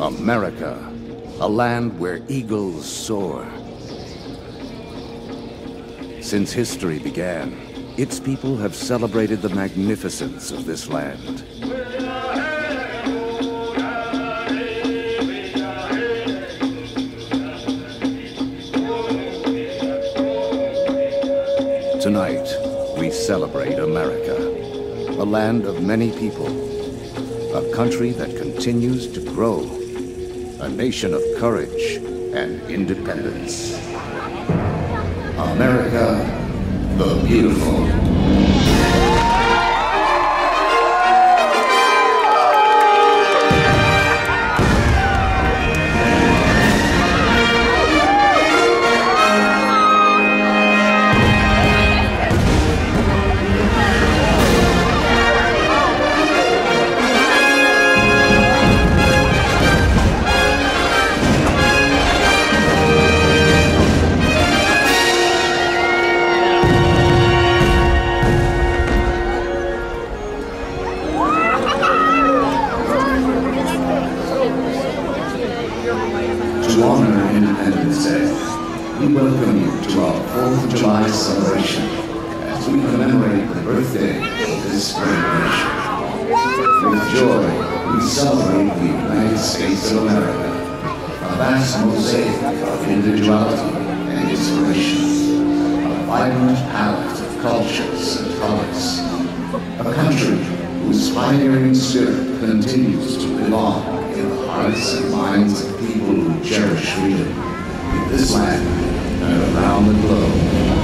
America, a land where eagles soar. Since history began, its people have celebrated the magnificence of this land. Tonight, we celebrate America, a land of many people, a country that continues to grow, a nation of courage and independence. America, the beautiful. This. With joy, we celebrate the United States of America, a vast mosaic of individuality and inspiration, a vibrant palette of cultures and colors, a country whose pioneering spirit continues to on in the hearts and minds of people who cherish freedom in this land and around the globe.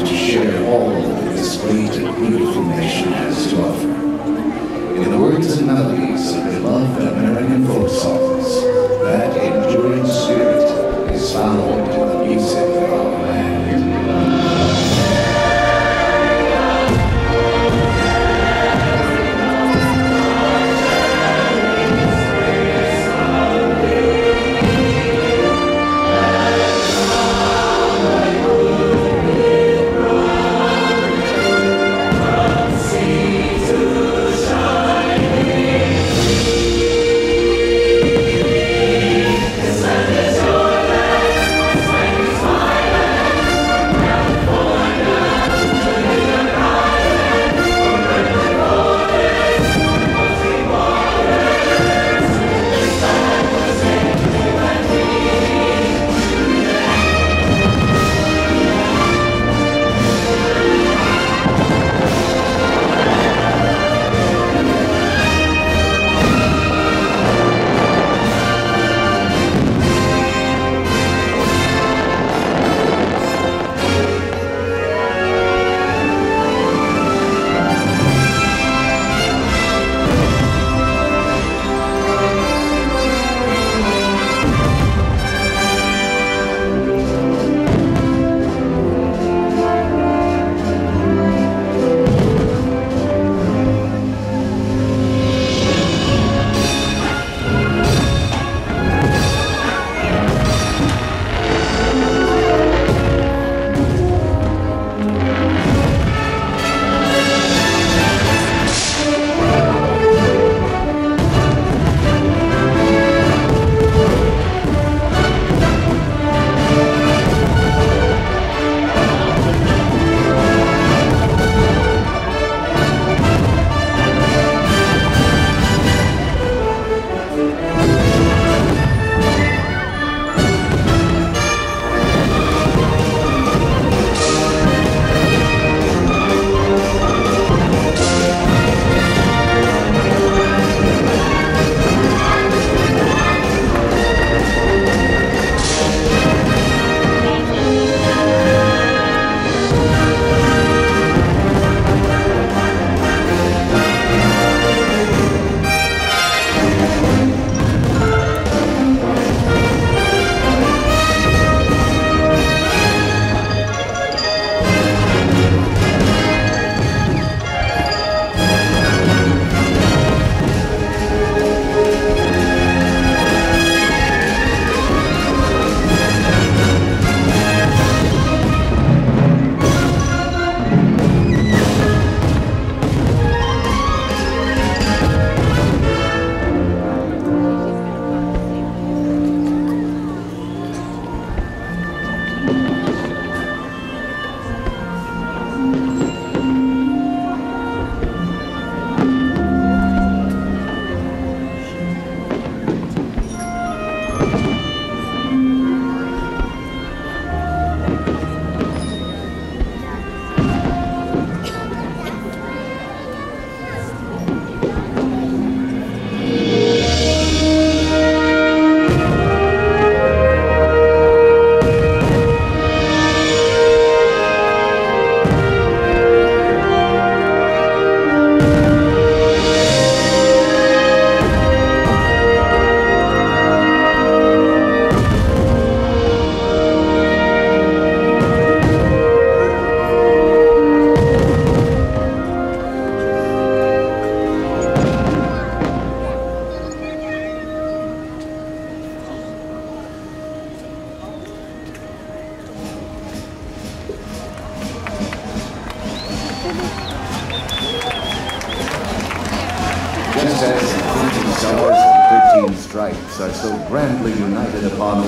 Proud to share all that this great and beautiful nation has to offer. In the words and melodies of beloved American folk songs, that enduring spirit is found in the music of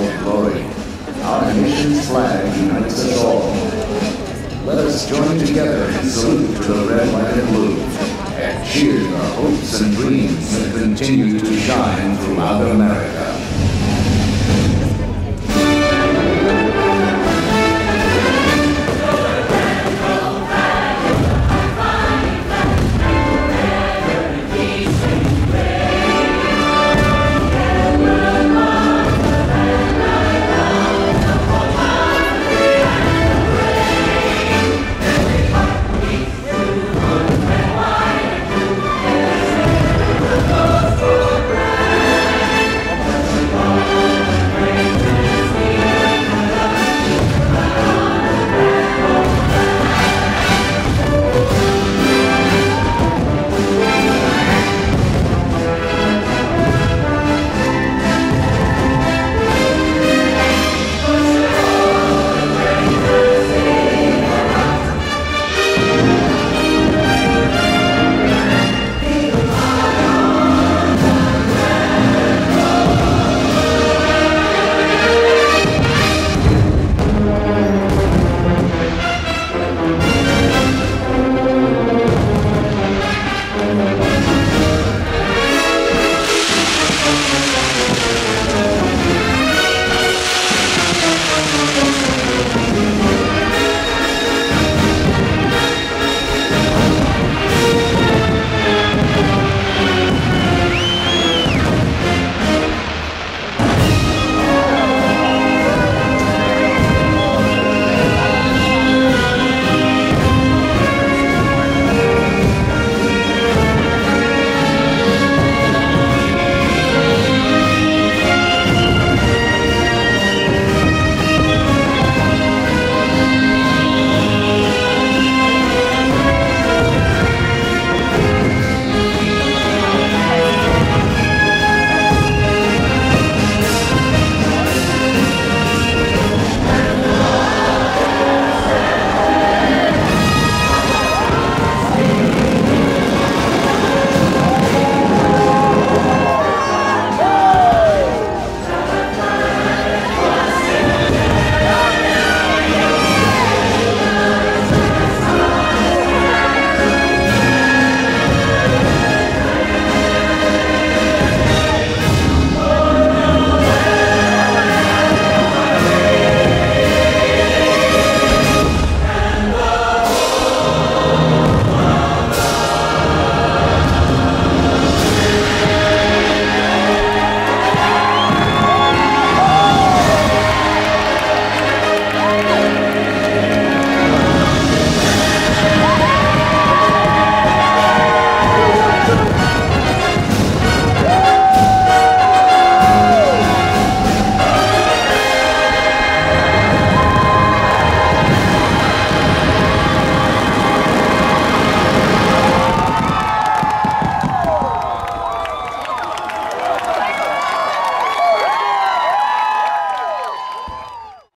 Glory, our nation's flag unites us all. Let us join together in salute to the red, white, and blue, and cheer our hopes and dreams that continue to shine throughout America.